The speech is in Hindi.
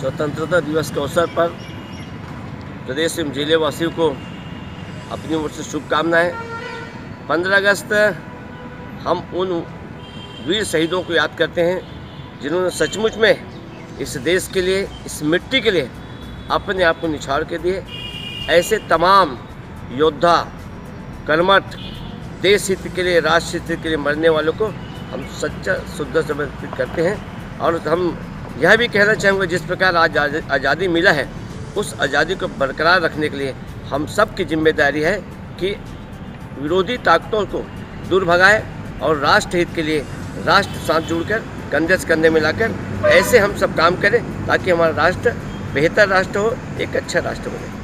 स्वतंत्रता दिवस के अवसर पर प्रदेश एवं ज़िले वासियों को अपनी ओर से शुभकामनाएँ। 15 अगस्त, हम उन वीर शहीदों को याद करते हैं जिन्होंने सचमुच में इस देश के लिए, इस मिट्टी के लिए अपने आप को निछाड़ के दिए। ऐसे तमाम योद्धा, कर्मठ देश हित के लिए, राष्ट्र हित के लिए मरने वालों को हम सच्चा शुद्ध समर्पित करते हैं। और हम यह भी कहना चाहेंगे, जिस प्रकार आज आज़ादी मिला है, उस आज़ादी को बरकरार रखने के लिए हम सब की ज़िम्मेदारी है कि विरोधी ताकतों को दूर भगाए और राष्ट्र हित के लिए राष्ट्र साथ जुड़कर, कंधे से कंधे मिलाकर ऐसे हम सब काम करें, ताकि हमारा राष्ट्र बेहतर राष्ट्र हो, एक अच्छा राष्ट्र बने।